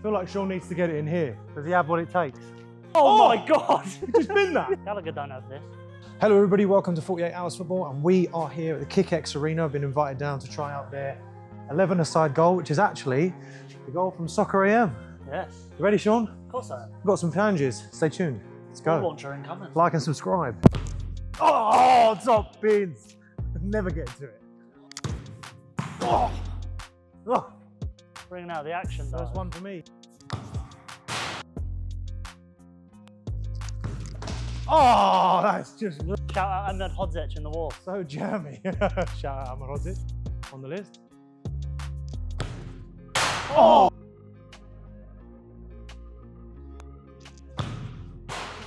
I feel like Sean needs to get it in here. Does he have what it takes? Oh, oh! my God. Just been that. Gallagher don't have this. Hello, everybody. Welcome to 48 Hours Football, and we are here at the KickX Arena. I've been invited down to try out their 11-a-side goal, which is actually the goal from Soccer AM. Yes. You ready, Sean? Of course I am. We've got some challenges. Stay tuned. Let's go. launcher incoming. Like and subscribe. Oh, top bins. Never get to it. Oh. Oh. Bringing out the action, though. First one for me. Oh, that's just Shout out Ahmed Hodzic in the wall. so jammy. Shout out Ahmed Hodzic on the list. Oh!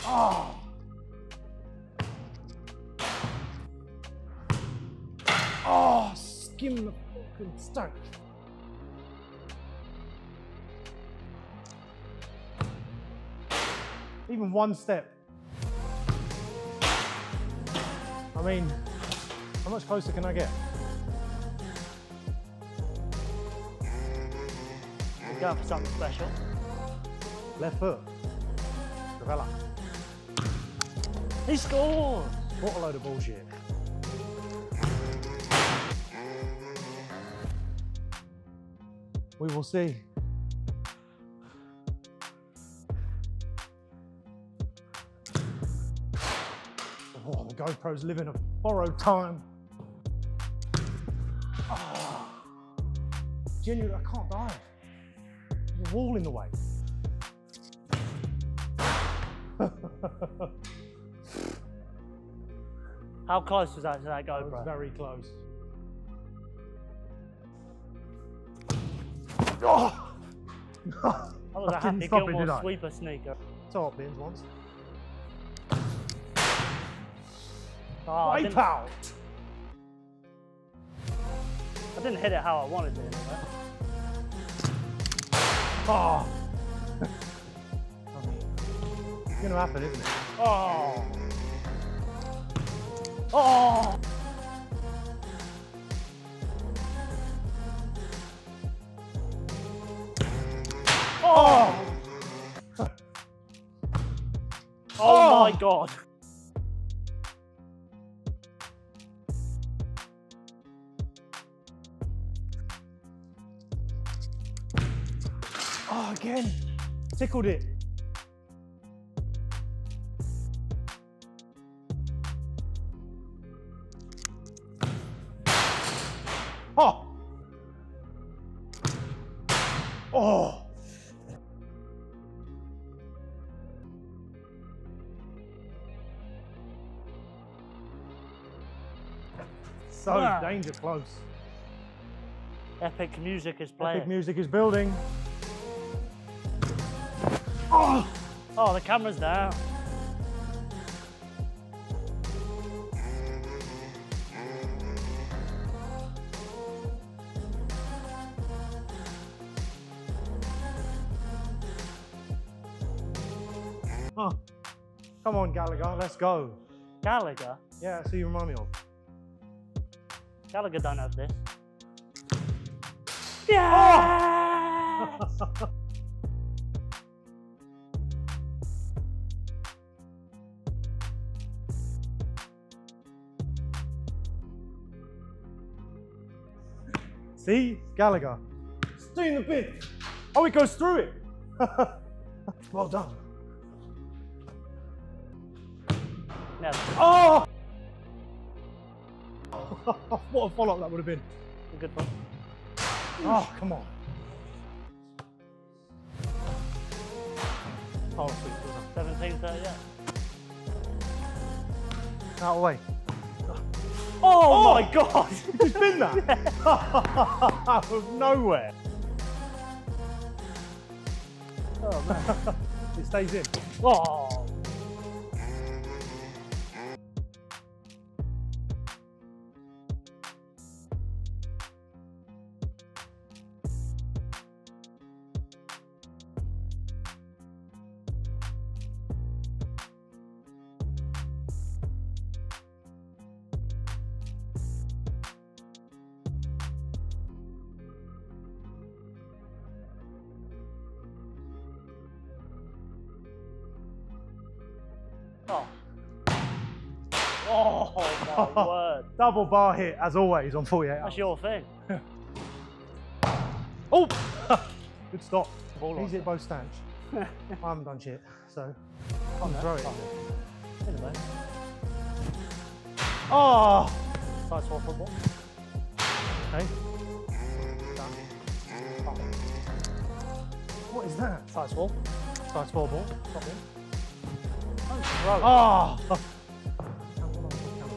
Oh! Oh, skim the fucking stone. Even one step. I mean, how much closer can I get? We're going for something special. Left foot. Develop. He scored! What a load of bullshit. We will see. Oh, the GoPro's living a borrowed time. Oh. Genuinely, I can't dive. There's a wall in the way. How close was that to that GoPro? very close. Oh! That was a I didn't Happy it, Gilmore did I? sweeper sneaker. Top bins once. Oh, I, Wipe didn't, out! I didn't hit it how I wanted to. but- Oh! It's gonna happen, isn't it? Oh! Oh! Oh! Oh my oh. god! Oh, again! Tickled it. Oh! Oh! So Wow. danger close. Epic music is playing. Epic music is building. Oh, oh, the camera's down. Oh. Come on, Gallagher, let's go. Gallagher? Yeah, that's who you remind me of. Gallagher don't have this. Yeah! Oh! See, Gallagher. Stay in the bin. Oh, it goes through it. well done. Never. Oh! what a follow-up that would have been. A good one. Oh, come on. Oh, sweet. 17 30, yeah. Out of way. Oh, my god! Just been that. Out of nowhere. Oh, man. it stays in. Oh! Oh. Oh my word. Double bar hit, as always, on 48 That's hours. your thing. Oh! Good stop. Ball. Easy at both stands. I haven't done shit, so I'm there. throw it. Oh. In a. Oh! Side swap football. Okay. Done. What is that? Side swap. Side small ball. Stop Oh!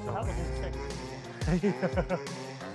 That was insane.